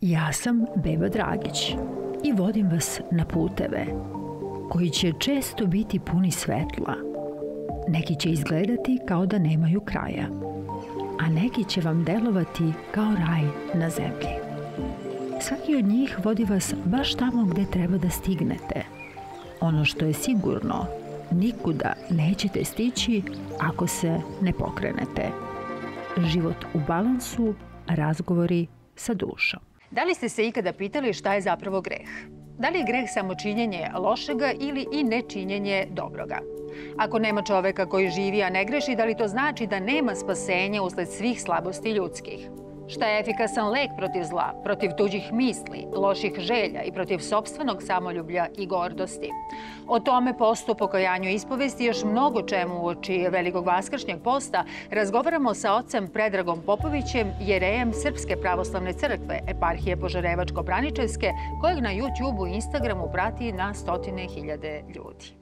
Ja sam Beba Dragić i vodim vas na puteve koji će često biti puni svetla. Neki će izgledati kao da nemaju kraja, a neki će vam delovati kao raj na zemlji. Svaki od njih vodi vas baš tamo gde treba da stignete. Ono što je sigurno, nikuda nećete stići ako se ne pokrenete. Život u balansu, razgovori sa dušom. Da li ste se ikada pitali šta je zapravo greh? Da li je greh samo činjenje lošega ili i nečinjenje dobroga? Ako nema čoveka koji živi, a ne greši, da li to znači da nema spasenja usled svih slabosti ljudskih? Šta je efikasan lek protiv zla, protiv tuđih misli, loših želja i protiv sobstvenog samoljublja i gordosti? O tome postu, pokajanju ispovesti još mnogo čemu u oči Velikog Vaskršnjeg posta razgovaramo sa ocem Predragom Popovićem, jerejem Srpske pravoslavne crkve, eparhije Požarevačko-Braničevske, kojeg na YouTube-u i Instagramu prati na stotine hiljade ljudi.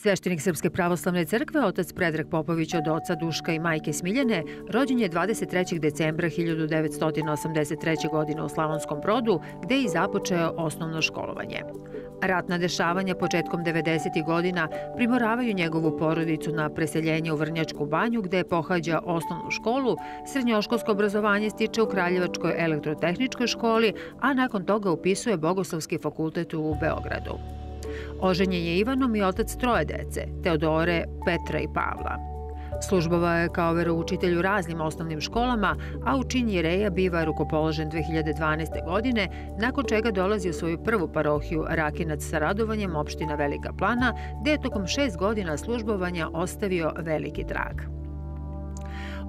Sveštenik Srpske pravoslavne crkve, otac Predrag Popović od oca Duška i majke Smiljane, rođen je 23. decembra 1983. godine u Slavonskom brodu, gde je i započeo osnovno školovanje. Ratna dešavanja početkom 90. godina primoravaju njegovu porodicu na preseljenje u Vrnjačku banju gde pohađa osnovnu školu, srednjoškolsko obrazovanje stiče u Kraljevačkoj elektrotehničkoj školi, a nakon toga upisuje Bogoslovski fakultet u Beogradu. Oženjen je Ivanom i otac troje dece, Teodore, Petra i Pavla. Službova je kao veroučitelj u raznim osnovnim školama, a u čin jereja biva rukopoložen 2012. godine, nakon čega dolazi u svoju prvu parohiju Rakinac sa radovanjem opština Velika Plana, gde je tokom šest godina službovanja ostavio veliki trag.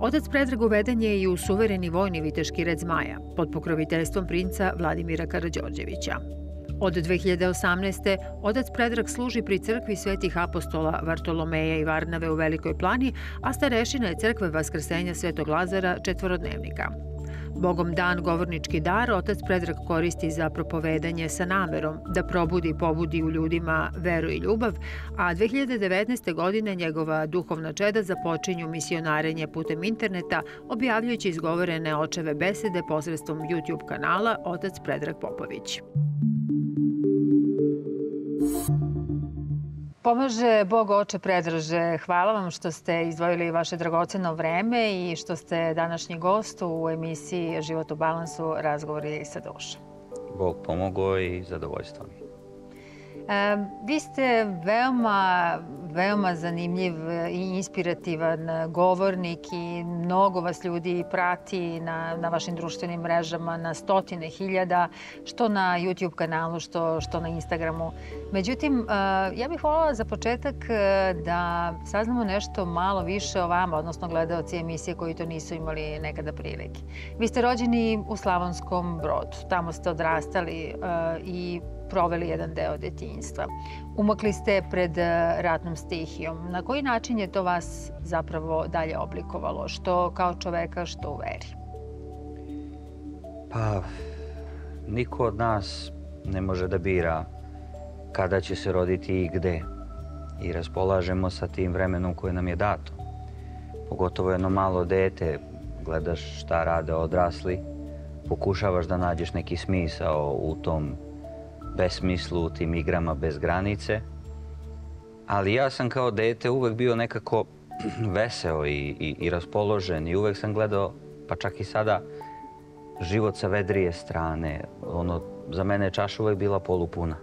Otac Predrag uveden je i u suvereni vojni viteški red Zmaja, pod pokroviteljstvom princa Vladimira Karadžorđevića. Od 2018. otac Predrag služi pri crkvi svetih apostola Vartolomeja i Varnave u Velikoj plani, a starešina je crkve Vaskrsenja Svetog Lazara četvorodnevnika. Bogom dan govornički dar otac Predrag koristi za propovedanje sa namerom da probudi i pobudi u ljudima veru i ljubav, a 2019. godine njegova duhovna čeda započinju misionarenje putem interneta objavljujući izgovorene očeve besede posredstvom YouTube kanala otac Predrag Popović. Pomaže Bog oče predrže. Hvala vam što ste izdvojili vaše dragoceno vreme i što ste današnji gost u emisiji Život u balansu razgovori sa dušom. Bog pomogo i zadovoljstvo mi. E, vi ste veoma, veoma zanimljiv i inspirativan govornik i mnogo vas ljudi prati na, na vašim društvenim mrežama, na stotine hiljada, što na YouTube kanalu, što, što na Instagramu. Međutim, e, ja bih volala za početak e, da saznamo nešto malo više o vama, odnosno gledalci emisije koji to nisu imali nekada prilike. Vi ste rođeni u Slavonskom brodu, tamo ste odrastali i proveli jedan deo detinjstva. Umakli ste pred e, ratnom stihijom. Na koji način je to vas zapravo dalje oblikovalo? Što kao čoveka, što u veri? Pa, niko od nas ne može da bira kada će se roditi i gde. I raspolažemo sa tim vremenom koje nam je dato. Pogotovo jedno malo dete, gledaš šta rade odrasli, pokušavaš da nađeš neki smisao u tom besmislu, u tim igrama bez granice. Ali ja sam kao dete uvek bio nekako veseo i, i, i raspoložen i uvek sam gledao, pa čak i sada, život sa vedrije strane. Ono, za mene je čaša uvek bila polupuna.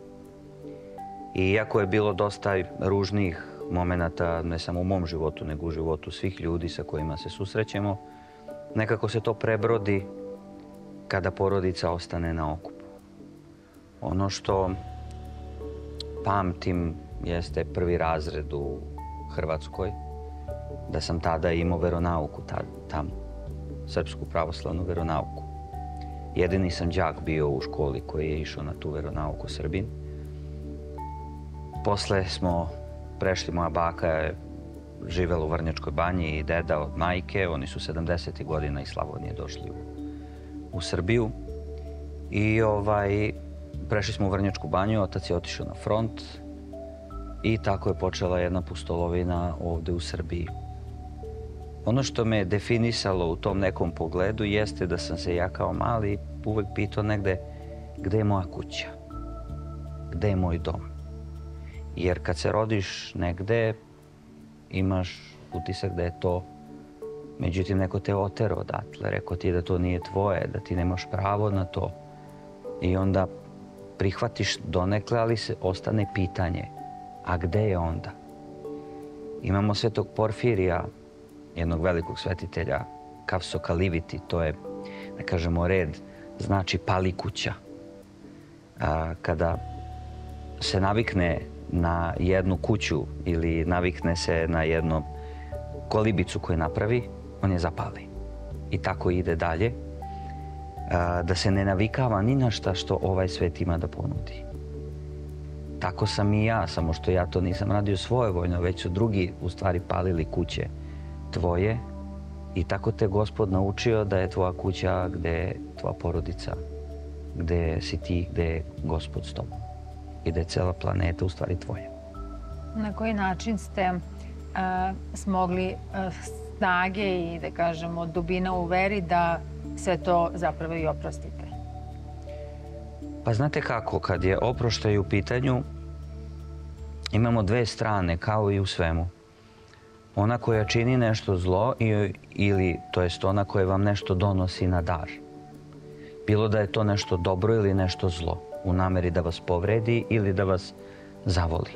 I iako je bilo dosta ružnih momenata, ne samo u mom životu, nego u životu svih ljudi sa kojima se susrećemo, nekako se to prebrodi kada porodica ostane na okup. Ono što pamtim jeste prvi razred u Hrvatskoj, da sam tada imao veronauku tamo, srpsku pravoslavnu veronauku. Jedini sam đak bio u školi koji je išao na tu veronauku Srbin. Posle smo prešli, moja baka je živela u Vrnjačkoj banji i deda od majke. Oni su 70. godina iz Slavonije došli u, u Srbiju. I ovaj, Prešli smo u Vrnjačku banju, otac je otišao na front i tako je počela jedna pustolovina ovde u Srbiji. ono što me definisalo u tom nekom pogledu jeste da sam se ja kao mali uvek pitao negde gde je moja kuća, gde je moj dom. Jer kad se rodiš negde, imaš utisak da je to Međutim, neko te otero odatle, rekao ti da to nije tvoje, da ti nemaš pravo na to. I onda prihvatiš donekle, ali se ostane pitanje, a gde je onda? Imamo svetog Porfirija, jednog velikog svetitelja, Kavso Kaliviti, to je, da kažemo, red, znači pali kuća. A, kada se navikne na jednu kuću ili navikne se na jednu kolibicu koju napravi, on je zapali. I tako ide dalje, da se ne navikava ni na šta što ovaj svet ima da ponudi. Tako sam i ja, samo što ja to nisam radio svojevoljno, već su drugi u stvari palili kuće tvoje i tako te gospod naučio da je tvoja kuća gde je tvoja porodica, gde si ti, gde je gospod s tobom i da je cela planeta u stvari tvoja. Na koji način ste uh, smogli uh, snage i da kažemo dubina u veri da sve to zapravo i oprostite? Pa znate kako, kad je oproštaj u pitanju, imamo dve strane, kao i u svemu. Ona koja čini nešto zlo ili, to jest ona koja vam nešto donosi na dar. Bilo da je to nešto dobro ili nešto zlo, u nameri da vas povredi ili da vas zavoli.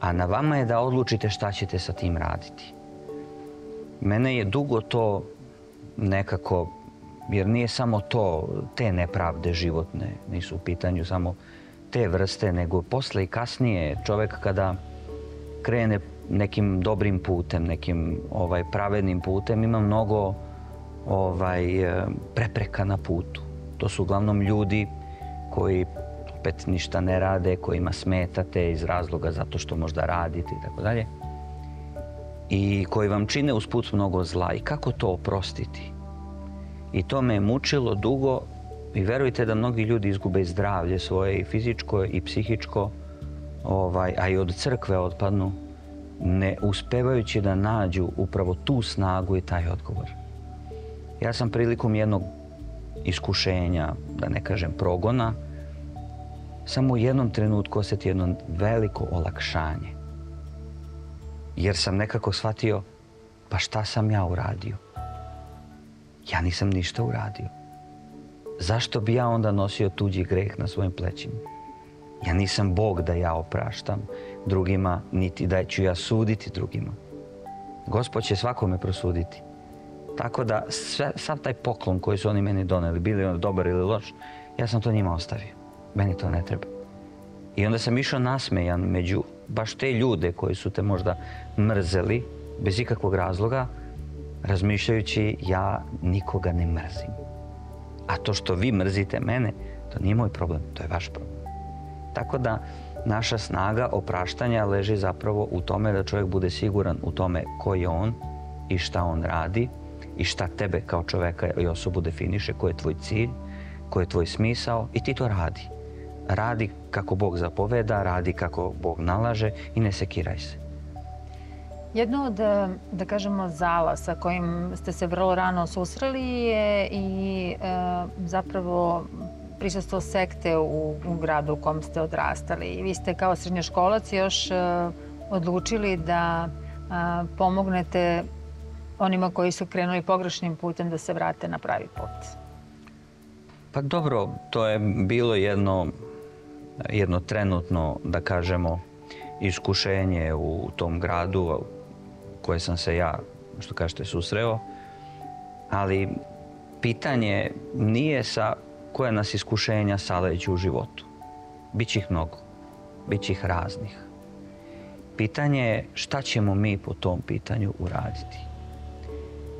A na vama je da odlučite šta ćete sa tim raditi. Mene je dugo to nekako, jer nije samo to, te nepravde životne, nisu u pitanju samo te vrste, nego posle i kasnije čovek kada krene nekim dobrim putem, nekim ovaj pravednim putem, ima mnogo ovaj prepreka na putu. To su uglavnom ljudi koji opet ništa ne rade, kojima smetate iz razloga zato što možda radite i tako dalje i koji vam čine usput mnogo zla i kako to oprostiti. I to me je mučilo dugo i verujte da mnogi ljudi izgube zdravlje svoje i fizičko i psihičko, ovaj, a i od crkve otpadnu, ne uspevajući da nađu upravo tu snagu i taj odgovor. Ja sam prilikom jednog iskušenja, da ne kažem progona, samo u jednom trenutku osetio jedno veliko olakšanje jer sam nekako shvatio pa šta sam ja uradio? Ja nisam ništa uradio. Zašto bi ja onda nosio tuđi greh na svojim plećima? Ja nisam Bog da ja opraštam drugima, niti da ću ja suditi drugima. Gospod će svakome prosuditi. Tako da sve, sav taj poklon koji su oni meni doneli, bili on dobar ili loš, ja sam to njima ostavio. Meni to ne treba. I onda sam išao nasmejan među baš te ljude koji su te možda mrzeli bez ikakvog razloga, razmišljajući ja nikoga ne mrzim. A to što vi mrzite mene, to nije moj problem, to je vaš problem. Tako da naša snaga opraštanja leži zapravo u tome da čovjek bude siguran u tome ko je on i šta on radi i šta tebe kao čoveka i osobu definiše, ko je tvoj cilj, ko je tvoj smisao i ti to radi radi kako Bog zapoveda, radi kako Bog nalaže i ne sekiraj se. Jedno od, eh, da kažemo, zala sa kojim ste se vrlo rano susreli je i e, zapravo prisustvo sekte u, u gradu u kom ste odrastali. I vi ste kao srednjoškolac još e, odlučili da pomognete onima koji su krenuli pogrešnim putem da se vrate na pravi put. Pa dobro, to je bilo jedno jedno trenutno, da kažemo, iskušenje u tom gradu koje sam se ja, što kažete, susreo. Ali pitanje nije sa koje nas iskušenja saleći u životu. Biće ih mnogo. Biće ih raznih. Pitanje je šta ćemo mi po tom pitanju uraditi.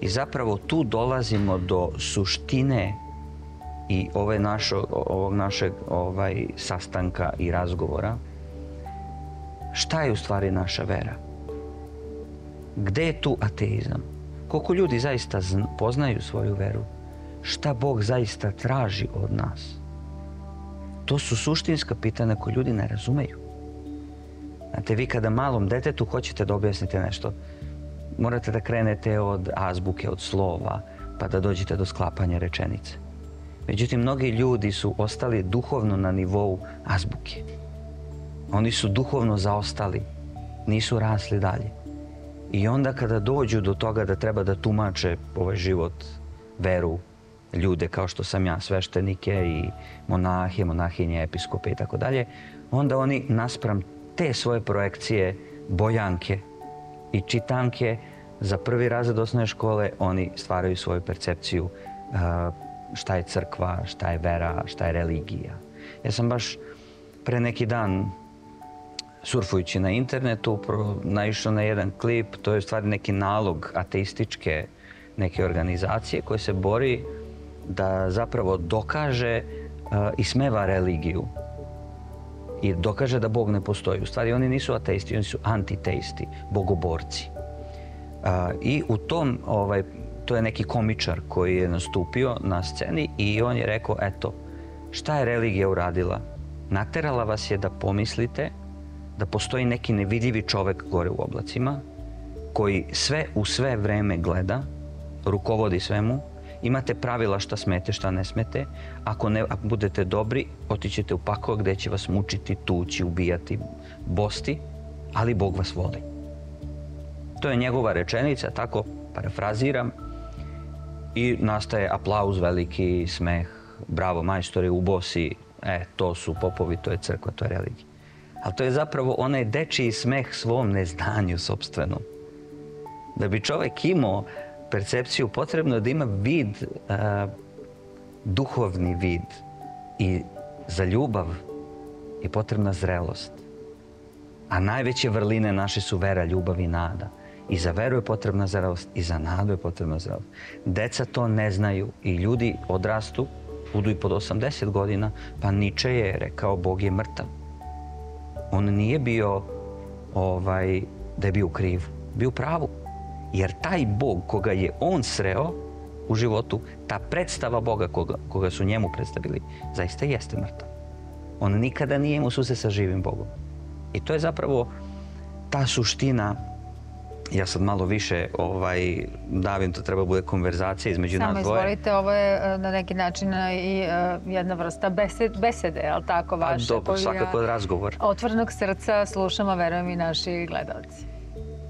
I zapravo tu dolazimo do suštine i ove našo, ovog našeg ovaj, sastanka i razgovora, šta je u stvari naša vera? Gde je tu ateizam? Koliko ljudi zaista poznaju svoju veru? Šta Bog zaista traži od nas? To su suštinska pitanja koje ljudi ne razumeju. Znate, vi kada malom detetu hoćete da objasnite nešto, morate da krenete od azbuke, od slova, pa da dođete do sklapanja rečenice. Međutim, mnogi ljudi su ostali duhovno na nivou azbuke. Oni su duhovno zaostali, nisu rasli dalje. I onda kada dođu do toga da treba da tumače ovaj život, veru, ljude kao što sam ja, sveštenike i monahe, monahinje, episkope i tako dalje, onda oni naspram te svoje projekcije, bojanke i čitanke za prvi razred osnovne škole, oni stvaraju svoju percepciju šta je crkva, šta je vera, šta je religija. Ja sam baš pre neki dan surfujući na internetu naišao na jedan klip, to je u stvari neki nalog ateističke neke organizacije koje se bori da zapravo dokaže i smeva religiju i dokaže da Bog ne postoji. U stvari oni nisu ateisti, oni su antiteisti, bogoborci. I u tom, ovaj, to je neki komičar koji je nastupio na sceni i on je rekao, eto, šta je religija uradila? Naterala vas je da pomislite da postoji neki nevidljivi čovek gore u oblacima koji sve u sve vreme gleda, rukovodi svemu, imate pravila šta smete, šta ne smete. Ako, ne, ako budete dobri, otićete u pakao gde će vas mučiti, tući, ubijati, bosti, ali Bog vas voli. To je njegova rečenica, tako parafraziram, i nastaje aplauz, veliki smeh, bravo majstori, u bosi, e, to su popovi, to je crkva, to je religija. Ali to je zapravo onaj dečiji smeh svom neznanju sobstvenom. Da bi čovek imao percepciju, potrebno je da ima vid, uh, duhovni vid i za ljubav je potrebna zrelost. A najveće vrline naše su vera, ljubav i nada. I za veru je potrebna zrelost i za nadu je potrebna zrelost. Deca to ne znaju i ljudi odrastu, budu i pod 80 godina, pa Niče je rekao Bog je mrtav. On nije bio ovaj, da je bio u krivu, bio pravu. Jer taj Bog koga je on sreo u životu, ta predstava Boga koga, koga su njemu predstavili, zaista jeste mrtav. On nikada nije imao suse sa živim Bogom. I to je zapravo ta suština ja sad malo više ovaj, davim, to treba bude konverzacija između Samo nas dvoje. Samo izvolite, ovo je e, na neki način e, i uh, jedna vrsta besed, besede, je li tako vaše? Pa dobro, svakako razgovor. Otvornog srca slušamo, verujem i naši gledalci.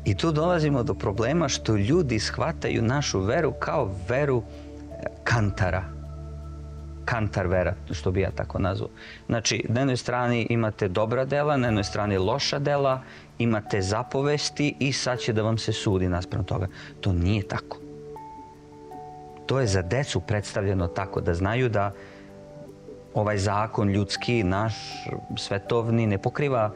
I tu dolazimo do problema što ljudi shvataju našu veru kao veru kantara. Kantar vera, što bi ja tako nazvao. Znači, na jednoj strani imate dobra dela, na jednoj strani loša dela, imate zapovesti i sad će da vam se sudi naspram toga. To nije tako. To je za decu predstavljeno tako da znaju da ovaj zakon ljudski, naš, svetovni, ne pokriva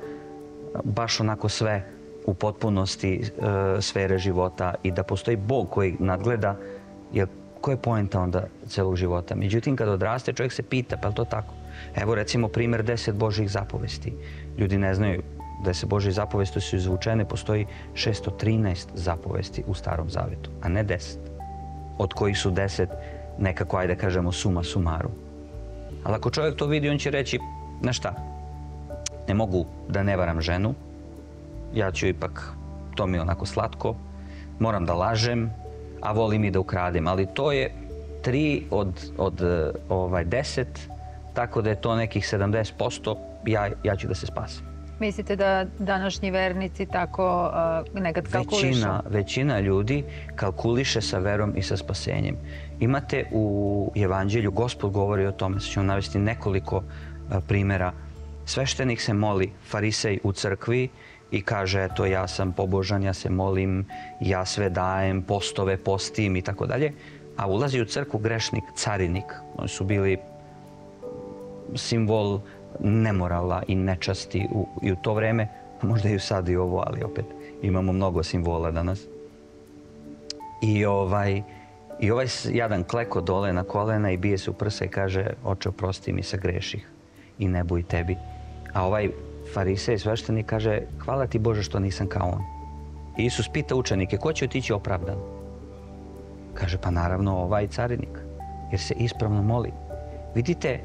baš onako sve u potpunosti e, sfere života i da postoji Bog koji nadgleda, jer ko je poenta onda celog života? Međutim, kad odraste, čovjek se pita, pa je to tako? Evo recimo primer deset Božih zapovesti. Ljudi ne znaju da se Božje zapovesti su izvučene, postoji 613 zapovesti u Starom Zavetu, a ne 10. Od kojih su 10 nekako, ajde da kažemo, suma sumaru. Ali ako čovjek to vidi, on će reći, na šta, ne mogu da ne varam ženu, ja ću ipak, to mi je onako slatko, moram da lažem, a volim i da ukradem. Ali to je tri od, od ovaj, deset, tako da je to nekih 70%, ja, ja ću da se spasim. Mislite da današnji vernici tako uh, nekad kalkulišu? Većina, većina ljudi kalkuliše sa verom i sa spasenjem. Imate u Evanđelju, Gospod govori o tome, ću vam navesti nekoliko uh, primjera. Sveštenik se moli, farisej u crkvi, i kaže eto ja sam pobožan, ja se molim, ja sve dajem, postove postim i tako dalje. A ulazi u crku grešnik, carinik. Oni su bili simbol nemorala i nečasti u, i u to vreme, možda i sad i ovo, ali opet imamo mnogo simbola danas. I ovaj, i ovaj jadan kleko dole na kolena i bije se u prsa i kaže oče oprosti mi se greših i ne buj tebi. A ovaj farisej sveštenik kaže hvala ti Bože što nisam kao on. I Isus pita učenike ko će otići opravdan? Kaže pa naravno ovaj carinik jer se ispravno moli. Vidite,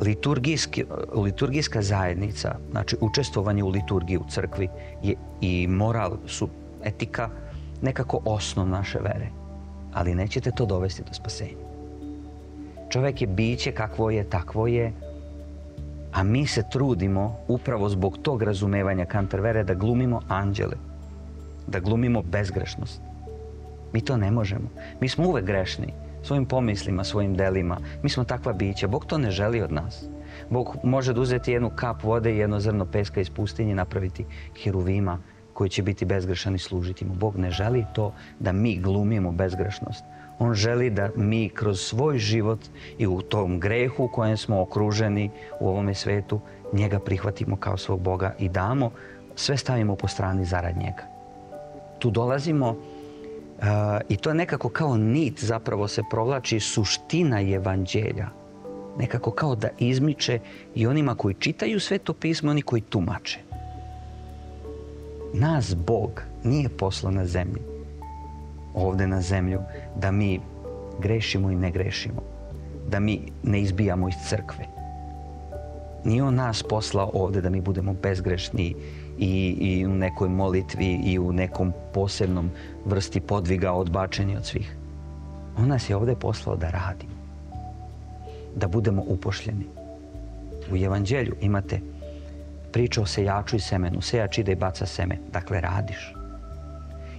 liturgijski, liturgijska zajednica, znači učestvovanje u liturgiji u crkvi je, i moral su etika nekako osnov naše vere. Ali nećete to dovesti do spasenja. Čovjek je biće kakvo je, takvo je, a mi se trudimo upravo zbog tog razumevanja kantar da glumimo anđele, da glumimo bezgrešnost. Mi to ne možemo. Mi smo uvek grešni svojim pomislima, svojim delima. Mi smo takva bića. Bog to ne želi od nas. Bog može da uzeti jednu kap vode i jedno zrno peska iz pustinje i napraviti hiruvima koji će biti bezgrešan i služiti mu. Bog ne želi to da mi glumimo bezgrešnost. On želi da mi kroz svoj život i u tom grehu u kojem smo okruženi u ovome svetu, njega prihvatimo kao svog Boga i damo, sve stavimo po strani zarad njega. Tu dolazimo uh, i to je nekako kao nit zapravo se provlači suština evanđelja. Nekako kao da izmiče i onima koji čitaju sveto pismo, oni koji tumače. Nas Bog nije poslao na zemlji ovde na zemlju, da mi grešimo i ne grešimo. Da mi ne izbijamo iz crkve. Nije on nas poslao ovde da mi budemo bezgrešni i, i u nekoj molitvi i u nekom posebnom vrsti podviga odbačeni od svih. On nas je ovde poslao da radimo. Da budemo upošljeni. U evanđelju imate priču o sejaču i semenu. Sejač ide i baca seme. Dakle, radiš.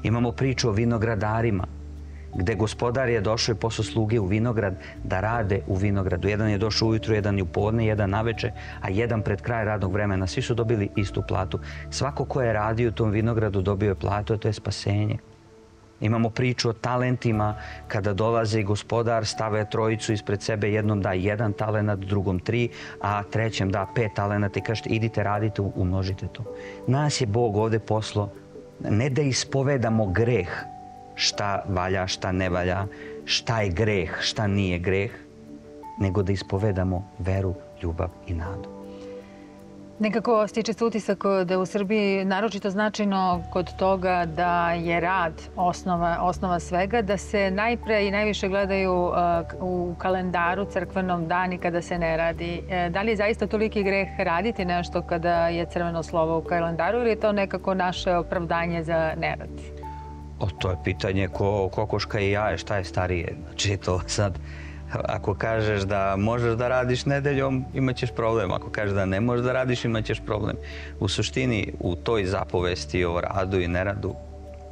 Imamo priču o vinogradarima, gde gospodar je došao i posao sluge u vinograd da rade u vinogradu. Jedan je došao ujutru, jedan je u podne, jedan naveče, a jedan pred kraj radnog vremena. Svi su dobili istu platu. Svako ko je radio u tom vinogradu dobio je platu, a to je spasenje. Imamo priču o talentima, kada dolaze gospodar, stave trojicu ispred sebe, jednom da jedan talenat, drugom tri, a trećem da pet talenata i kažete idite, radite, umnožite to. Nas je Bog ovde poslo ne da ispovedamo greh, šta valja, šta ne valja, šta je greh, šta nije greh, nego da ispovedamo veru, ljubav i nadu. Nekako stiče se utisak da u Srbiji naročito značajno kod toga da je rad osnova, osnova svega, da se najpre i najviše gledaju uh, u kalendaru crkvenom dani kada se ne radi. E, da li je zaista toliki greh raditi nešto kada je crveno slovo u kalendaru ili je to nekako naše opravdanje za nerad? O, to je pitanje ko, kokoška i jaje, šta je starije. Znači to sad Ako kažeš da možeš da radiš nedeljom, imaćeš problem. Ako kažeš da ne možeš da radiš, imaćeš problem. U suštini, u toj zapovesti o radu i neradu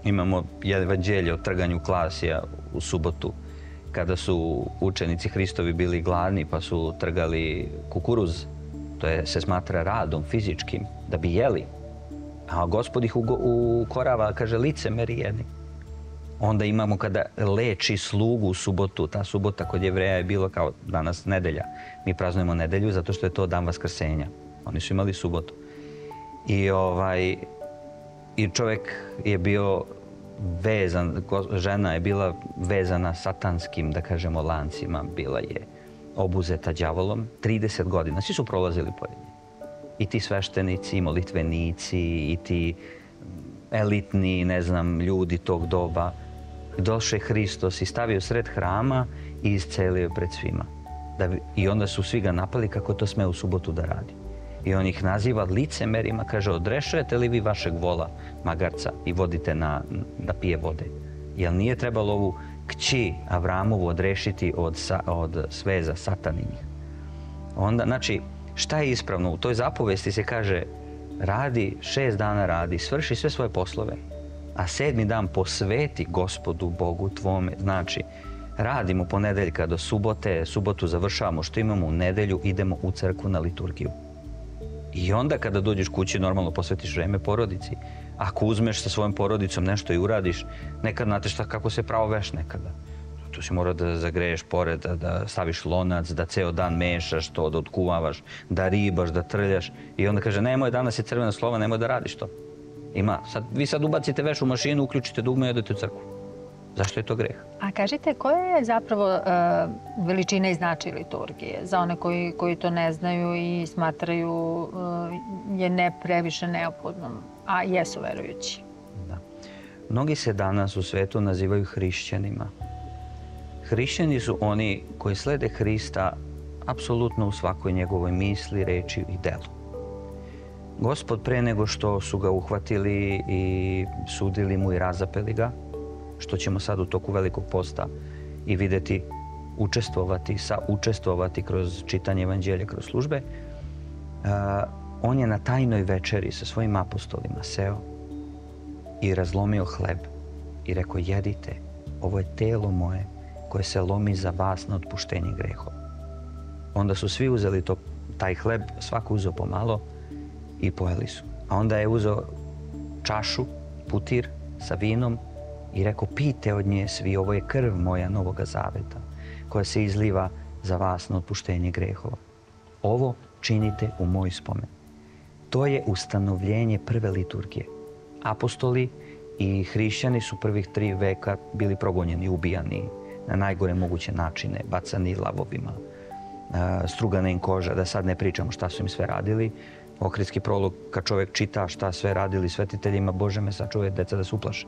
imamo evanđelje o trganju klasija u subotu kada su učenici Hristovi bili gladni pa su trgali kukuruz. To je, se smatra radom fizičkim, da bi jeli. A gospod ih ukorava, kaže, lice meri jedni. Onda imamo kada leči slugu u subotu. Ta subota kod jevreja je bilo kao danas nedelja. Mi praznujemo nedelju zato što je to dan vaskrsenja. Oni su imali subotu. I, ovaj, i čovjek je bio vezan, žena je bila vezana satanskim, da kažemo, lancima. Bila je obuzeta đavolom 30 godina. Svi su prolazili pored nje. I ti sveštenici, i molitvenici, i ti elitni, ne znam, ljudi tog doba došao Hristos i stavio sred hrama i iscelio pred svima. Da bi, I onda su svi ga napali kako to sme u subotu da radi. I on ih naziva licemerima, kaže, odrešujete li vi vašeg vola, magarca, i vodite na, da pije vode? Jel nije trebalo ovu kći Avramovu odrešiti od, od sveza sataninih? Onda, znači, šta je ispravno? U toj zapovesti se kaže, radi, šest dana radi, svrši sve svoje poslove a sedmi dan posveti gospodu Bogu tvome. Znači, radimo ponedeljka do subote, subotu završavamo što imamo u nedelju, idemo u crkvu na liturgiju. I onda kada dođeš kući, normalno posvetiš vreme porodici. Ako uzmeš sa svojom porodicom nešto i uradiš, nekad znate šta kako se pravo veš nekada. Tu si mora da zagreješ pored, da, da staviš lonac, da ceo dan mešaš to, da odkuvavaš, da ribaš, da trljaš. I onda kaže, nemoj, danas je crvena slova, nemoj da radiš to. Ima. Sad, vi sad ubacite veš u mašinu, uključite dugme i odete u crkvu. Zašto je to greh? A kažite, koja je zapravo uh, veličina i značaj liturgije za one koji, koji to ne znaju i smatraju uh, je ne previše neophodnom, a jesu verujući? Da. Mnogi se danas u svetu nazivaju hrišćanima. Hrišćani su oni koji slede Hrista apsolutno u svakoj njegovoj misli, reči i delu. Gospod pre nego što su ga uhvatili i sudili mu i razapeli ga, što ćemo sad u toku velikog posta i videti, učestvovati, sa učestvovati kroz čitanje evanđelja, kroz službe, on je na tajnoj večeri sa svojim apostolima seo i razlomio hleb i rekao jedite, ovo je telo moje koje se lomi za vas na otpuštenje grehova. Onda su svi uzeli to, taj hleb, svako uzeo pomalo i pojeli su. A onda je uzeo čašu, putir sa vinom i rekao pijte od nje svi, ovo je krv moja novoga zaveta koja se izliva za vas na otpuštenje grehova. Ovo činite u moj spomen. To je ustanovljenje prve liturgije. Apostoli i hrišćani su prvih tri veka bili progonjeni, ubijani na najgore moguće načine, bacani lavovima, strugane im koža, da sad ne pričamo šta su im sve radili. Okritski prolog, kad čovjek čita šta sve radili svetiteljima, Bože me sačuvaj deca da se uplaše.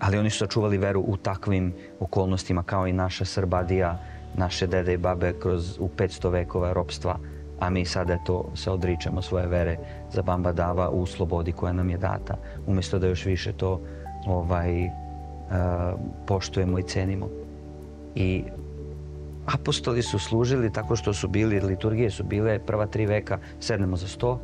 Ali oni su sačuvali veru u takvim okolnostima kao i naša Srbadija, naše dede i babe kroz u 500 vekova ropstva, a mi sada to se odričemo svoje vere za Bamba dava u slobodi koja nam je data, umjesto da još više to ovaj, uh, poštujemo i cenimo. I apostoli su služili tako što su bili, liturgije su bile prva tri veka, sednemo za sto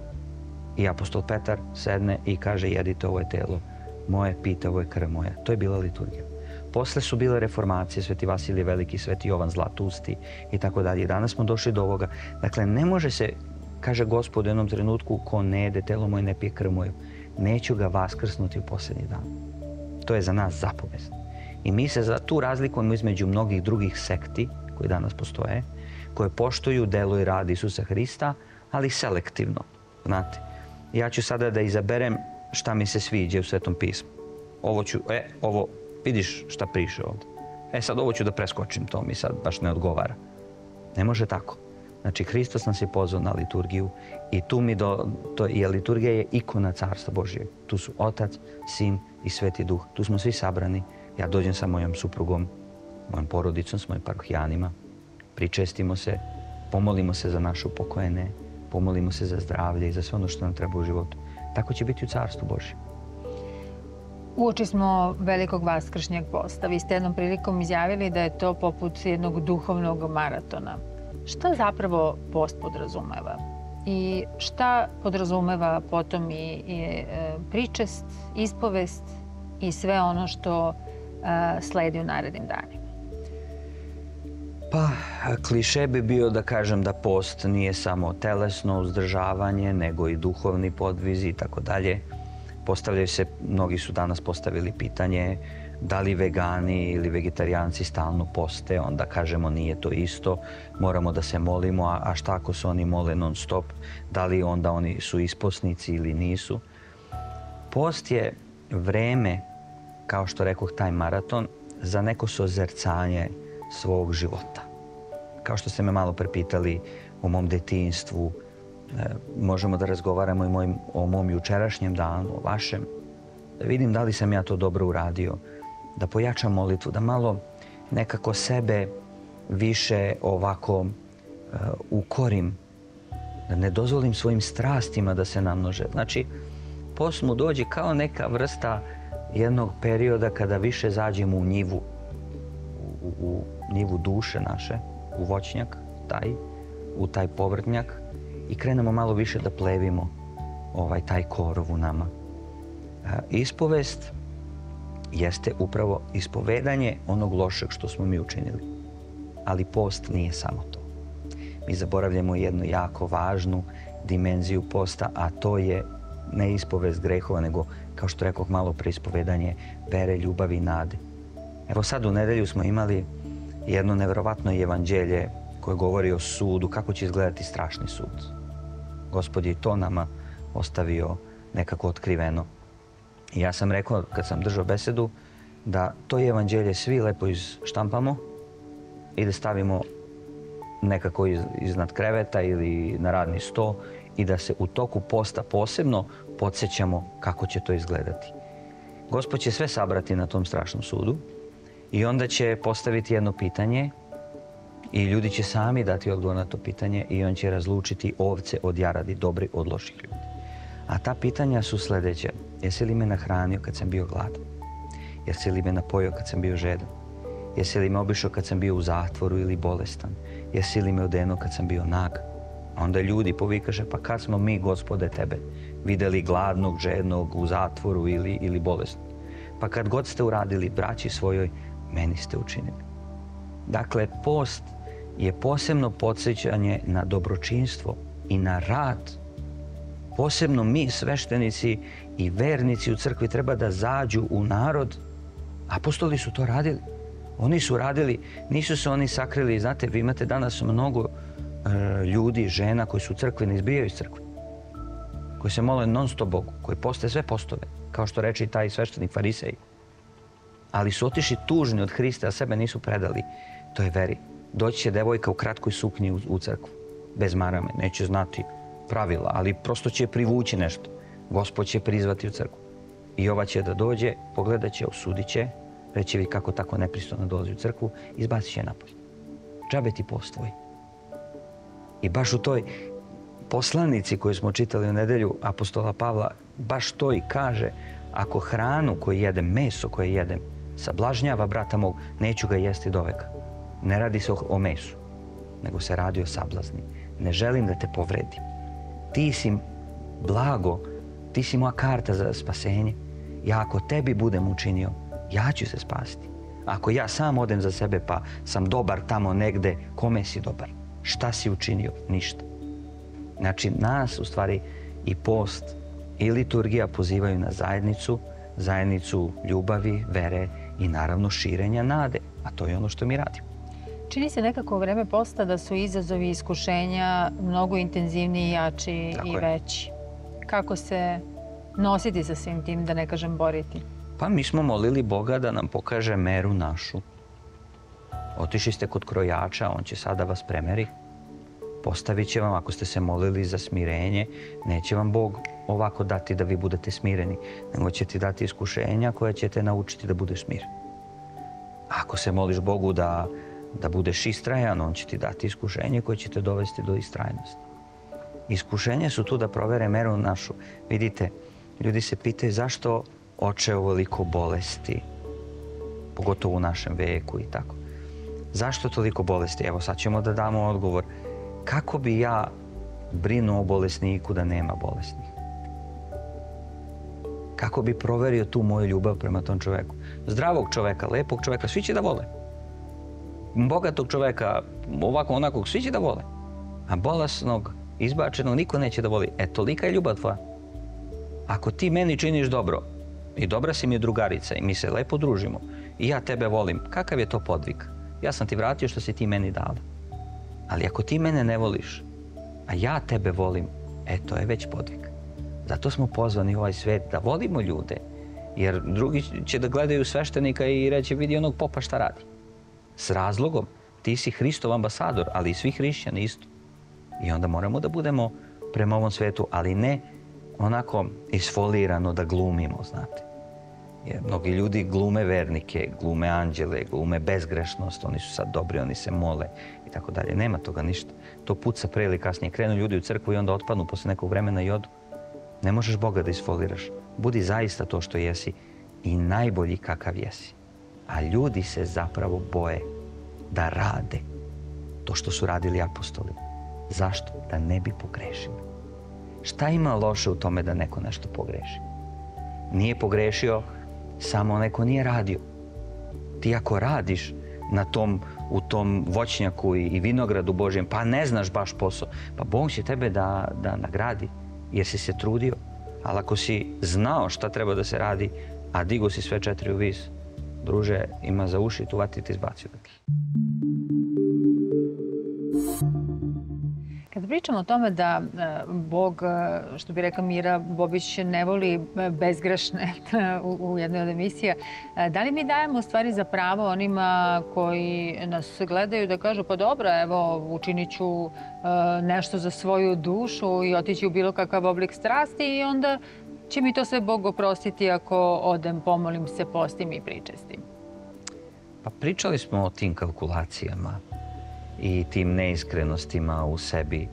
i apostol Petar sedne i kaže jedite ovo je telo moje, pite ovo je krv moja. To je bila liturgija. Posle su bile reformacije, Sveti Vasilije Veliki, Sveti Jovan Zlatusti i tako dalje. Danas smo došli do ovoga. Dakle, ne može se, kaže gospod u jednom trenutku, ko ne jede telo moje, ne pije krv moju. Neću ga vaskrsnuti u posljednji dan. To je za nas zapovest. I mi se za tu razlikujemo između mnogih drugih sekti koji danas postoje, koje poštuju delo i rad Isusa Hrista, ali selektivno. Znate, ja ću sada da izaberem šta mi se sviđa u Svetom pismu. Ovo ću, e, ovo, vidiš šta priše ovdje. E sad ovo ću da preskočim, to mi sad baš ne odgovara. Ne može tako. Znači, Hristos nas je pozvao na liturgiju i tu mi do, to je liturgija je ikona Carstva Božije. Tu su Otac, Sin i Sveti Duh. Tu smo svi sabrani. Ja dođem sa mojom suprugom, mojom porodicom, s mojim parohijanima. Pričestimo se, pomolimo se za našu pokojene, pomolimo se za zdravlje i za sve ono što nam treba u životu. Tako će biti u Carstvu Božje. Uoči smo velikog vaskršnjeg posta. Vi ste jednom prilikom izjavili da je to poput jednog duhovnog maratona. Šta zapravo post podrazumeva? I šta podrazumeva potom i, i e, pričest, ispovest i sve ono što e, sledi u narednim danima? Pa, kliše bi bio da kažem da post nije samo telesno uzdržavanje, nego i duhovni podvizi i tako dalje. Postavljaju se, mnogi su danas postavili pitanje da li vegani ili vegetarijanci stalno poste, onda kažemo nije to isto, moramo da se molimo, a, a šta ako se oni mole non stop, da li onda oni su isposnici ili nisu. Post je vreme, kao što rekoh, taj maraton, za neko sozercanje svog života. Kao što ste me malo prepitali o mom detinstvu, e, možemo da razgovaramo i o mom jučerašnjem danu, o vašem, da vidim da li sam ja to dobro uradio, da pojačam molitvu, da malo nekako sebe više ovako uh, ukorim, da ne dozvolim svojim strastima da se namnože. Znači, post mu dođe kao neka vrsta jednog perioda kada više zađemo u njivu, u, u njivu duše naše, u voćnjak, taj, u taj povrtnjak i krenemo malo više da plevimo ovaj taj korov u nama. E, ispovest jeste upravo ispovedanje onog lošeg što smo mi učinili. Ali post nije samo to. Mi zaboravljamo jednu jako važnu dimenziju posta, a to je ne ispovest grehova, nego, kao što rekao malo pre, ispovedanje vere, ljubavi i nade. Evo sad u nedelju smo imali jedno nevjerovatno evanđelje koje govori o sudu, kako će izgledati strašni sud. Gospod je to nama ostavio nekako otkriveno. I ja sam rekao, kad sam držao besedu, da to evanđelje svi lepo izštampamo i da stavimo nekako iz, iznad kreveta ili na radni sto i da se u toku posta posebno podsjećamo kako će to izgledati. Gospod će sve sabrati na tom strašnom sudu I onda će postaviti jedno pitanje i ljudi će sami dati odgovor na to pitanje i on će razlučiti ovce od jaradi, dobri od loših ljudi. A ta pitanja su sljedeće. Jesi li me nahranio kad sam bio gladan? Jesi li me napojio kad sam bio žedan? Jesi li me obišao kad sam bio u zatvoru ili bolestan? Jesi li me odeno kad sam bio nag? A onda ljudi povikaše, pa kad smo mi, gospode, tebe videli gladnog, žednog, u zatvoru ili, ili bolesnog? Pa kad god ste uradili braći svojoj, meni ste učinili. Dakle, post je posebno podsjećanje na dobročinstvo i na rad. Posebno mi, sveštenici i vernici u crkvi, treba da zađu u narod. Apostoli su to radili. Oni su radili, nisu se oni sakrili. Znate, vi imate danas mnogo e, ljudi, žena koji su u crkvi, ne izbijaju iz crkve. Koji se mole non stop Bogu, koji poste sve postove, kao što reče i taj sveštenik farisej. Ali su otišli tužni od Hrista, a sebe nisu predali to je veri. Doći će devojka u kratkoj suknji u, crkvu, bez marame, neće znati pravila, ali prosto će privući nešto. Gospod će prizvati u crkvu. I ova će da dođe, pogledat će, osudit će, reći vi kako tako nepristojno dolazi u crkvu, izbacit će napolje. Džabe ti post tvoj. I baš u toj poslanici koju smo čitali u nedelju apostola Pavla, baš to i kaže, ako hranu koju jedem, meso koje jedem, sablažnjava brata mog, neću ga jesti do veka. Ne radi se o, mesu, nego se radi o sablazni. Ne želim da te povredim. Ti si blago, ti si moja karta za spasenje. Ja ako tebi budem učinio, ja ću se spasti. Ako ja sam odem za sebe pa sam dobar tamo negde, kome si dobar? Šta si učinio? Ništa. Znači, nas u stvari i post i liturgija pozivaju na zajednicu, zajednicu ljubavi, vere i naravno širenja nade. A to je ono što mi radimo. Čini se nekako u vreme posta da su izazovi i iskušenja mnogo intenzivniji, jači Tako i je. veći. Kako se nositi sa svim tim, da ne kažem boriti? Pa mi smo molili Boga da nam pokaže meru našu. Otišli ste kod krojača, on će sada vas premeri. Postavit će vam, ako ste se molili za smirenje, neće vam Bog ovako dati da vi budete smireni, nego će ti dati iskušenja koja će te naučiti da budeš smiren. Ako se moliš Bogu da da budeš istrajan, on će ti dati iskušenje koje će te dovesti do istrajnosti. Iskušenje su tu da provere meru našu. Vidite, ljudi se pitaju zašto oče ovoliko bolesti, pogotovo u našem veku i tako. Zašto toliko bolesti? Evo sad ćemo da damo odgovor. Kako bi ja brinuo o bolesniku da nema bolesnih? Kako bi proverio tu moju ljubav prema tom čoveku? Zdravog čoveka, lepog čoveka, svi će da vole bogatog čoveka, ovako onakog, svi će da vole. A bolesnog, izbačenog, niko neće da voli. E, tolika je ljubav tvoja. Ako ti meni činiš dobro, i dobra si mi drugarica i mi se lepo družimo, i ja tebe volim, kakav je to podvig? Ja sam ti vratio što si ti meni dala. Ali ako ti mene ne voliš, a ja tebe volim, e, to je već podvig. Zato smo pozvani u ovaj svet da volimo ljude, jer drugi će da gledaju sveštenika i reći vidi onog popa šta radi. S razlogom, ti si Hristov ambasador, ali i svi hrišćani isto. I onda moramo da budemo prema ovom svetu, ali ne onako isfolirano da glumimo, znate. Jer mnogi ljudi glume vernike, glume anđele, glume bezgrešnost, oni su sad dobri, oni se mole i tako dalje. Nema toga ništa. To puca pre ili kasnije. Krenu ljudi u crkvu i onda otpadnu posle nekog vremena i odu. Ne možeš Boga da isfoliraš. Budi zaista to što jesi i najbolji kakav jesi a ljudi se zapravo boje da rade to što su radili apostoli. Zašto? Da ne bi pogrešili. Šta ima loše u tome da neko nešto pogreši? Nije pogrešio samo neko nije radio. Ti ako radiš na tom, u tom voćnjaku i vinogradu Božjem, pa ne znaš baš posao, pa Bog će tebe da, da nagradi jer si se trudio. Ali ako si znao šta treba da se radi, a digo si sve četiri u vis, druže, ima za uši, tu vatite izbacio. Pričamo o tome da e, Bog, e, što bi rekla Mira Bobić, ne voli e, bezgrešne u jednoj od emisija, da li mi dajemo stvari za pravo onima koji nas gledaju da kažu pa dobro, evo učinit ću nešto za svoju dušu i otići u bilo kakav oblik strasti i onda će mi to sve Bog oprostiti ako odem, pomolim se, postim i pričestim? Pa pričali smo o tim kalkulacijama i tim neiskrenostima u sebi.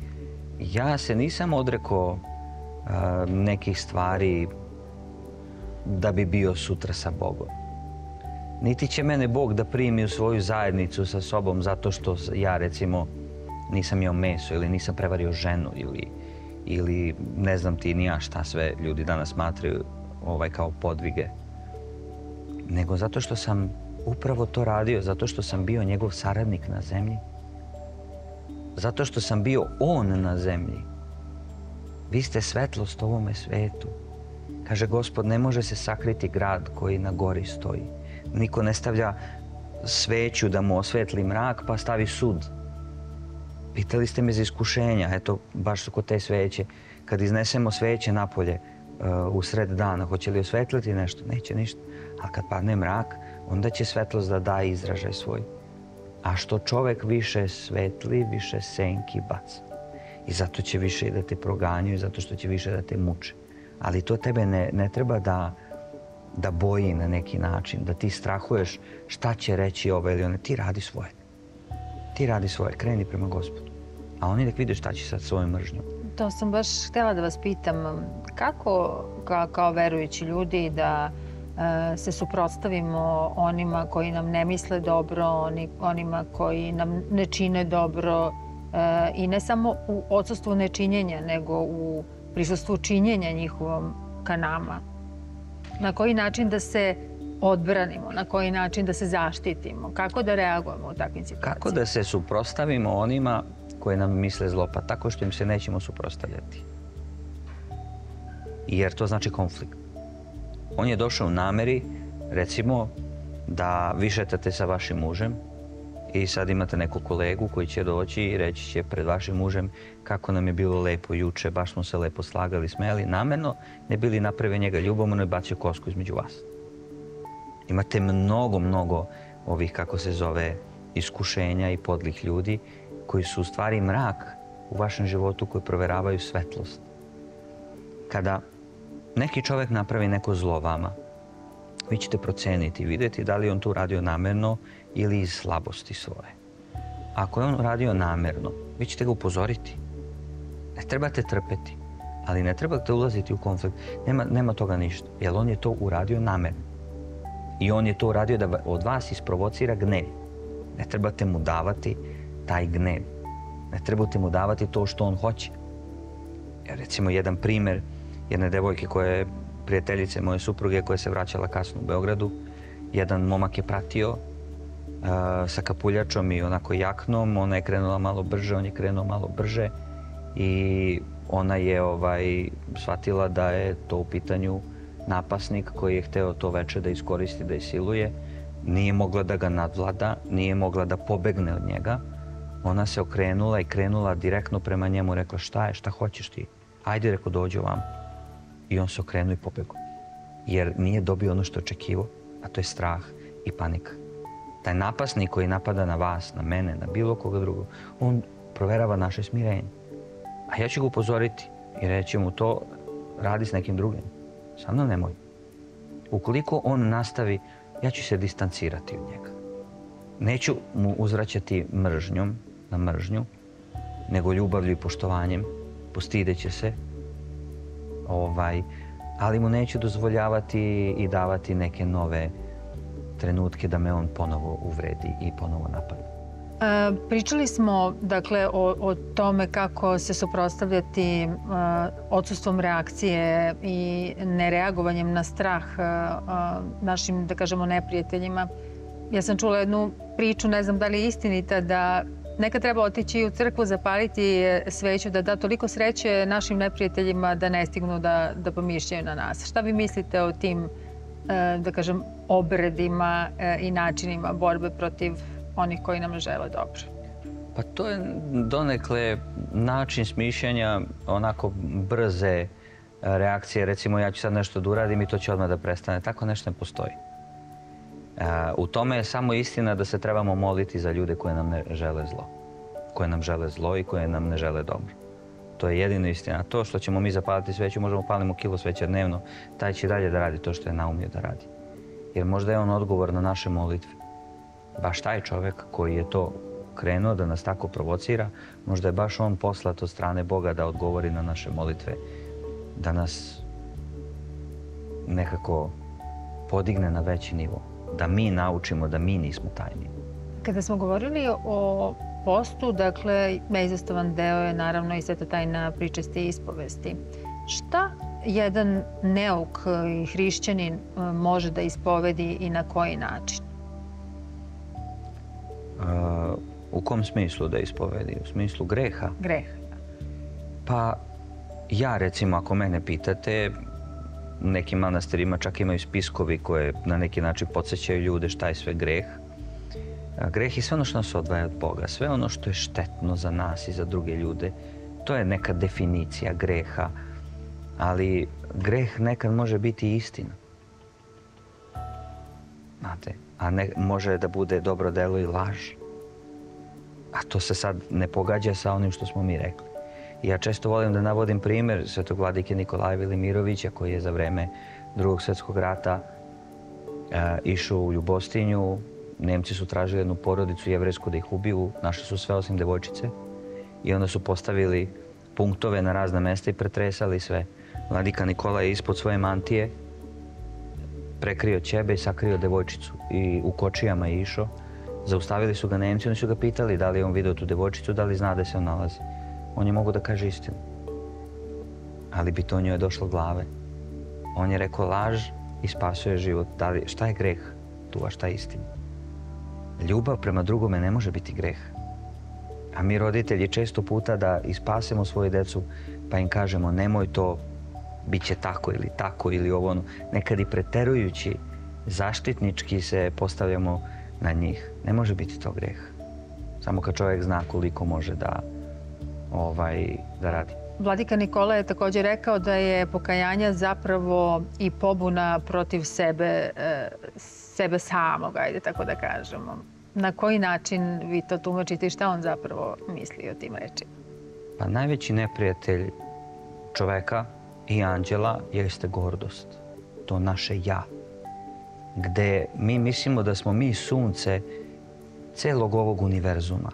Ja se nisam odrekao nekih stvari da bi bio sutra sa Bogom. Niti će mene Bog da primi u svoju zajednicu sa sobom zato što ja recimo nisam jeo meso ili nisam prevario ženu ili, ili ne znam ti ni ja šta sve ljudi danas smatraju ovaj, kao podvige. Nego zato što sam upravo to radio, zato što sam bio njegov saradnik na zemlji. Zato što sam bio on na zemlji. Vi ste svetlost ovome svetu. Kaže gospod, ne može se sakriti grad koji na gori stoji. Niko ne stavlja sveću da mu osvetli mrak pa stavi sud. Pitali ste me za iskušenja, eto, baš su kod te sveće. Kad iznesemo sveće napolje uh, u sred dana, hoće li osvetliti nešto? Neće ništa. Ali kad padne mrak, onda će svetlost da da izražaj svoj. A što čovek više svetli, više senki baca. I zato će više da te proganjaju, zato što će više da te muče. Ali to tebe ne, ne treba da, da boji na neki način, da ti strahuješ šta će reći ove ili one. Ti radi svoje. Ti radi svoje, kreni prema gospodu. A oni nek vide šta će sad svojom mržnjom. To sam baš htela da vas pitam. Kako ka, kao verujući ljudi da e, se suprotstavimo onima koji nam ne misle dobro, oni, onima koji nam ne čine dobro e, i ne samo u odsustvu nečinjenja, nego u prisustvu činjenja njihovom ka nama. Na koji način da se odbranimo, na koji način da se zaštitimo, kako da reagujemo u takvim situacijama. Kako da se suprostavimo onima koje nam misle zlo, pa tako što im se nećemo suprostavljati. Jer to znači konflikt. On je došao u nameri, recimo, da vi šetate sa vašim mužem i sad imate neku kolegu koji će doći i reći će pred vašim mužem kako nam je bilo lepo juče, baš smo se lepo slagali, smeli, namerno ne bili naprave njega ljubomorno i bacio kosku između vas. Imate mnogo, mnogo ovih, kako se zove, iskušenja i podlih ljudi koji su u stvari mrak u vašem životu koji proveravaju svetlost. Kada neki čovek napravi neko zlo vama, vi ćete proceniti videti da li on to uradio namerno ili iz slabosti svoje. Ako je on uradio namerno, vi ćete ga upozoriti. Ne trebate trpeti, ali ne trebate ulaziti u konflikt. Nema, nema toga ništa, jer on je to uradio namerno. I on je to uradio da od vas isprovocira gnev. Ne trebate mu davati taj gnev. Ne trebate mu davati to što on hoće. Ja, recimo, jedan primer jedne devojke koja je prijateljice moje supruge koja se vraćala kasno u Beogradu. Jedan momak je pratio uh, sa kapuljačom i onako jaknom. Ona je krenula malo brže, on je krenuo malo brže i ona je ovaj shvatila da je to u pitanju napasnik koji je hteo to veče da iskoristi, da je siluje. Nije mogla da ga nadvlada, nije mogla da pobegne od njega. Ona se okrenula i krenula direktno prema njemu, rekla šta je, šta hoćeš ti? Ajde, rekao, dođi ovam. I on se okrenuo i pobegao. Jer nije dobio ono što je očekivo, a to je strah i panika. Taj napasnik koji napada na vas, na mene, na bilo koga drugog, on proverava naše smirenje. A ja ću ga upozoriti i reći mu to radi s nekim drugim. Sa mnom nemoj. Ukoliko on nastavi, ja ću se distancirati od njega. Neću mu uzvraćati mržnjom, na mržnju, nego ljubavlju i poštovanjem, postideće se, ovaj, ali mu neću dozvoljavati i davati neke nove trenutke da me on ponovo uvredi i ponovo napada. E, pričali smo dakle o, o tome kako se suprostavljati e, odsustvom reakcije i nereagovanjem na strah e, našim, da kažemo, neprijateljima. Ja sam čula jednu priču, ne znam da li je istinita, da Neka treba otići u crkvu, zapaliti sveću, da da toliko sreće našim neprijateljima da ne stignu da, da pomišljaju na nas. Šta vi mislite o tim, e, da kažem, obredima e, i načinima borbe protiv onih koji nam žele dobro? Pa to je donekle način smišljanja onako brze e, reakcije. Recimo ja ću sad nešto da uradim i to će odmah da prestane. Tako nešto ne postoji. U tome je samo istina da se trebamo moliti za ljude koje nam ne žele zlo. Koje nam žele zlo i koje nam ne žele dobro. To je jedino istina. To što ćemo mi zapaliti sveću, možemo palimo kilo sveća dnevno, taj će dalje da radi to što je naumio da radi. Jer možda je on odgovor na naše molitve. Baš taj čovek koji je to krenuo da nas tako provocira, možda je baš on poslat od strane Boga da odgovori na naše molitve, da nas nekako podigne na veći nivo da mi naučimo da mi nismo tajni. Kada smo govorili o postu, dakle, neizostavan deo je naravno i sveta tajna pričeste ispovesti. Šta jedan neuk i hrišćanin e, može da ispovedi i na koji način? Uh, u kom smislu da ispovedi? U smislu greha? Greha. Pa ja recimo, ako mene pitate, u nekim manastirima čak imaju spiskovi koje na neki način podsjećaju ljude šta je sve greh. Greh je sve ono što nas odvaja od Boga, sve ono što je štetno za nas i za druge ljude. To je neka definicija greha, ali greh nekad može biti istina. Znate, a ne, može da bude dobro delo i laž. A to se sad ne pogađa sa onim što smo mi rekli. Ja često volim da navodim primer svetog vladike Nikolaja Velimirovića koji je za vreme drugog svetskog rata e, išao u Ljubostinju. Nemci su tražili jednu porodicu jevresku da ih ubiju. Našli su sve osim devojčice. I onda su postavili punktove na razna mesta i pretresali sve. Vladika Nikola je ispod svoje mantije prekrio ćebe i sakrio devojčicu. I u kočijama je išao. Zaustavili su ga Nemci, oni su ga pitali da li je on video tu devojčicu, da li zna da se on nalazi on je mogu da kaže istinu. Ali bi to njoj došlo glave. On je rekao laž i spasio je život. Da li, šta je greh tu, a šta je istina? Ljubav prema drugome ne može biti greh. A mi roditelji često puta da ispasemo svoju decu pa im kažemo nemoj to, bit će tako ili tako ili ovo ono. Nekad i preterujući zaštitnički se postavljamo na njih. Ne može biti to greh. Samo kad čovjek zna koliko može da ovaj, da radi. Vladika Nikola je takođe rekao da je pokajanja zapravo i pobuna protiv sebe, e, sebe samog, ajde tako da kažemo. Na koji način vi to tumačite i šta on zapravo misli o tim rečima? Pa najveći neprijatelj čoveka i anđela jeste gordost. To naše ja. Gde mi mislimo da smo mi sunce celog ovog univerzuma.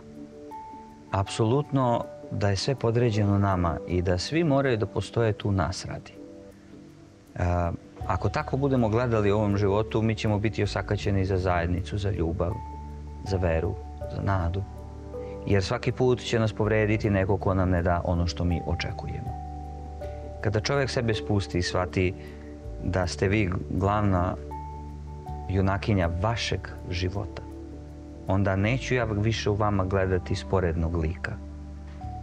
Apsolutno da je sve podređeno nama i da svi moraju da postoje tu nas radi. E, ako tako budemo gledali u ovom životu, mi ćemo biti osakaćeni za zajednicu, za ljubav, za veru, za nadu. Jer svaki put će nas povrediti neko ko nam ne da ono što mi očekujemo. Kada čovjek sebe spusti i shvati da ste vi glavna junakinja vašeg života, onda neću ja više u vama gledati sporednog lika,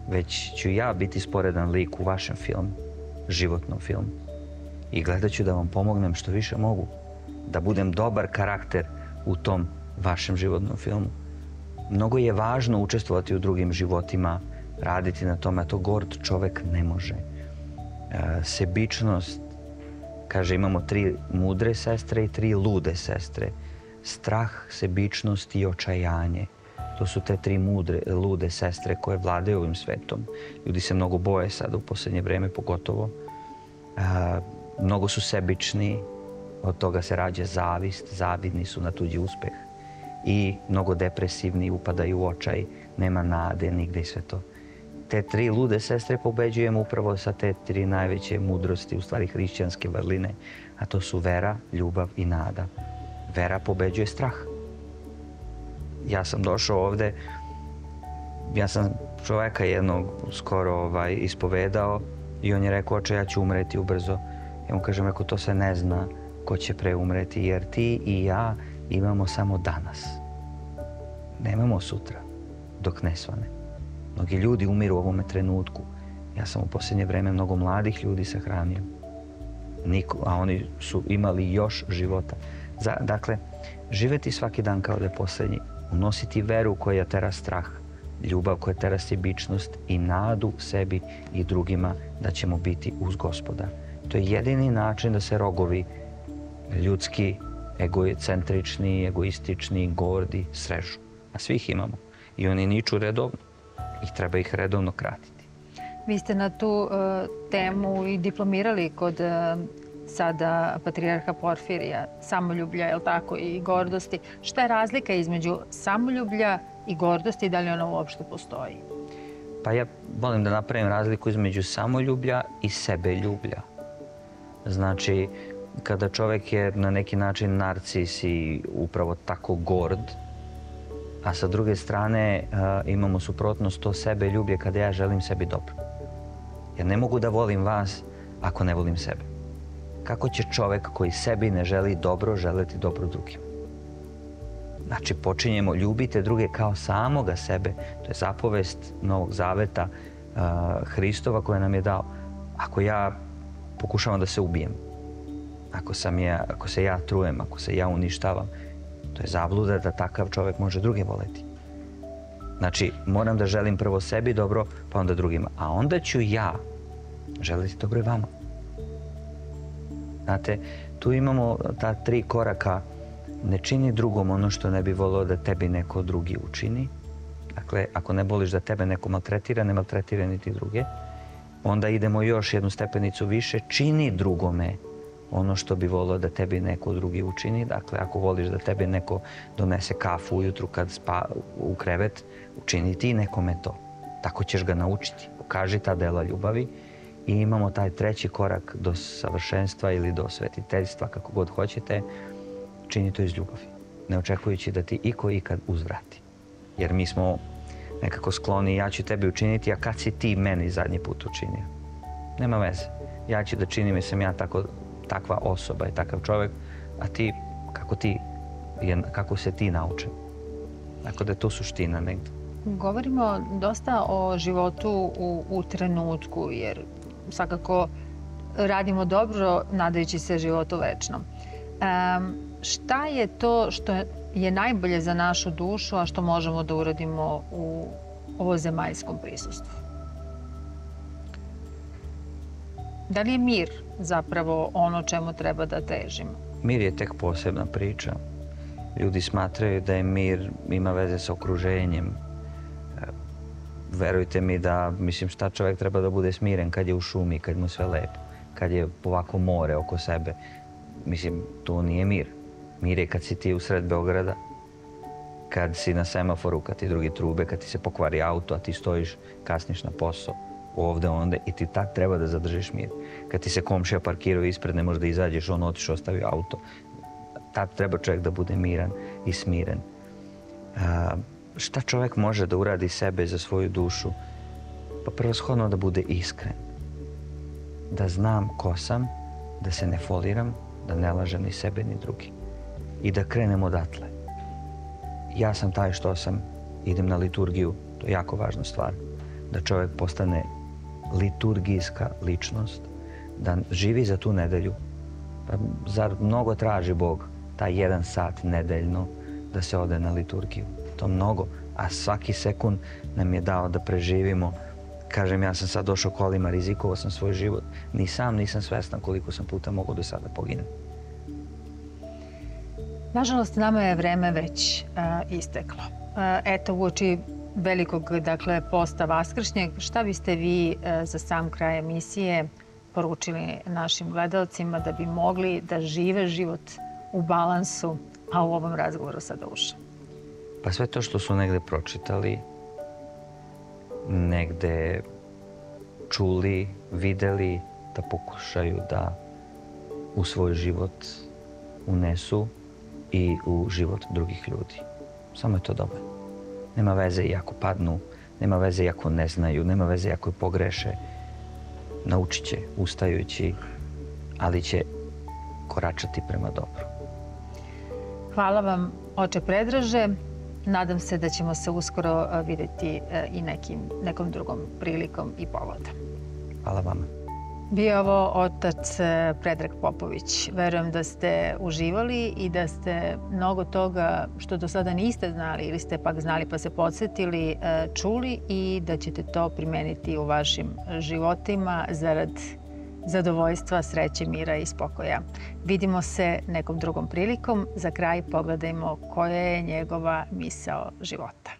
već ću ja biti sporedan lik u vašem filmu, životnom filmu. I gledat ću da vam pomognem što više mogu. Da budem dobar karakter u tom vašem životnom filmu. Mnogo je važno učestvovati u drugim životima, raditi na tome, a to gord čovek ne može. E, sebičnost, kaže imamo tri mudre sestre i tri lude sestre. Strah, sebičnost i očajanje – To su te tri mudre, lude sestre koje vladaju ovim svetom. Ljudi se mnogo boje sada u poslednje vreme pogotovo. A, mnogo su sebični, od toga se rađa zavist, zavidni su na tuđi uspeh i mnogo depresivni, upadaju u očaj, nema nade nigde i sve to. Te tri lude sestre pobeđujemo upravo sa te tri najveće mudrosti, u stvari hrišćanske vrline, a to su vera, ljubav i nada. Vera pobeđuje strah ja sam došao ovde, ja sam čoveka jednog skoro ovaj, ispovedao i on je rekao, oče, ja ću umreti ubrzo. Ja mu kažem, rekao, to se ne zna ko će pre umreti, jer ti i ja imamo samo danas. Nemamo sutra, dok ne svane. Mnogi ljudi umiru u ovome trenutku. Ja sam u posljednje vreme mnogo mladih ljudi sahranio. Niko, a oni su imali još života. Za, dakle, živeti svaki dan kao da je posljednji unositi veru koja tera strah, ljubav koja tera sebičnost i nadu sebi i drugima da ćemo biti uz gospoda. To je jedini način da se rogovi ljudski, egocentrični, egoistični, gordi srežu. A svih imamo. I oni niču redovno. I treba ih redovno kratiti. Vi ste na tu uh, temu i diplomirali kod uh, sada patrijarha Porfirija, samoljublja, je tako, i gordosti. Šta je razlika između samoljublja i gordosti i da li ona uopšte postoji? Pa ja volim da napravim razliku između samoljublja i sebeljublja. Znači, kada čovek je na neki način narcis i upravo tako gord, a sa druge strane uh, imamo suprotnost to sebe ljublje kada ja želim sebi dobro. Ja ne mogu da volim vas ako ne volim sebe. Kako će čovek koji sebi ne želi dobro želeti dobro drugim? Znači, počinjemo ljubite druge kao samoga sebe. To je zapovest Novog Zaveta uh, Hristova koja nam je dao. Ako ja pokušavam da se ubijem, ako, sam ja, ako se ja trujem, ako se ja uništavam, to je zabluda da takav čovek može druge voleti. Znači, moram da želim prvo sebi dobro, pa onda drugima. A onda ću ja želiti dobro i vama. Znate, tu imamo ta tri koraka. Ne čini drugom ono što ne bi volio da tebi neko drugi učini. Dakle, ako ne voliš da tebe neko maltretira, ne maltretira ni ti druge. Onda idemo još jednu stepenicu više. Čini drugome ono što bi volio da tebi neko drugi učini. Dakle, ako voliš da tebi neko donese kafu ujutru kad spa u krevet, učini ti nekome to. Tako ćeš ga naučiti. Pokaži ta dela ljubavi i imamo taj treći korak do savršenstva ili do svetiteljstva, kako god hoćete, čini to iz ljubavi. Ne očekujući da ti iko ikad uzvrati. Jer mi smo nekako skloni, ja ću tebi učiniti, a kad si ti meni zadnji put učinio? Nema veze. Ja ću da činim jer sam ja tako takva osoba i takav čovjek, a ti, kako ti, kako se ti nauče. Tako da je to suština negdje. Govorimo dosta o životu u, u trenutku, jer svakako radimo dobro nadajući se životu večnom. Um, šta je to što je najbolje za našu dušu, a što možemo da uradimo u ovozemaljskom prisustvu? Da li je mir zapravo ono čemu treba da težimo? Mir je tek posebna priča. Ljudi smatraju da je mir ima veze sa okruženjem. Verujte mi da, mislim, šta čovjek treba da bude smiren kad je u šumi, kad mu sve lepo, kad je ovako more oko sebe. Mislim, to nije mir. Mir je kad si ti u sred Beograda, kad si na semaforu, kad ti drugi trube, kad ti se pokvari auto, a ti stojiš, kasniš na posao ovde, onde i ti tak treba da zadržiš mir. Kad ti se komšija parkirao ispred, ne možeš da izađeš, on otišao, ostavio auto. Tad treba čovjek da bude miran i smiren. A, šta čovjek može da uradi sebe za svoju dušu? Pa prevashodno da bude iskren. Da znam ko sam, da se ne foliram, da ne lažem ni sebe ni drugi. I da krenem odatle. Ja sam taj što sam, idem na liturgiju, to je jako važna stvar. Da čovjek postane liturgijska ličnost, da živi za tu nedelju. Pa zar mnogo traži Bog taj jedan sat nedeljno da se ode na liturgiju? To mnogo, a svaki sekund nam je dao da preživimo. Kažem, ja sam sad došao kolima, rizikovao sam svoj život. Ni sam nisam svestan koliko sam puta mogu do sada poginem. Nažalost, nama je vreme već uh, isteklo. Uh, eto, uoči velikog dakle, posta Vaskršnjeg, šta biste vi e, za sam kraj emisije poručili našim gledalcima da bi mogli da žive život u balansu, a u ovom razgovoru sa dušom? Pa sve to što su negde pročitali, negde čuli, videli, da pokušaju da u svoj život unesu i u život drugih ljudi. Samo je to dobro. Nema veze i ako padnu, nema veze i ako ne znaju, nema veze i ako pogreše. Naučit će, ustajući, ali će koračati prema dobru. Hvala vam, oče Predraže. Nadam se da ćemo se uskoro videti i nekim, nekom drugom prilikom i povodom. Hvala vama. Bio ovo otac e, Predrag Popović. Verujem da ste uživali i da ste mnogo toga što do sada niste znali ili ste pak znali pa se podsjetili, e, čuli i da ćete to primeniti u vašim životima zarad zadovoljstva, sreće, mira i spokoja. Vidimo se nekom drugom prilikom. Za kraj pogledajmo koja je njegova misao života.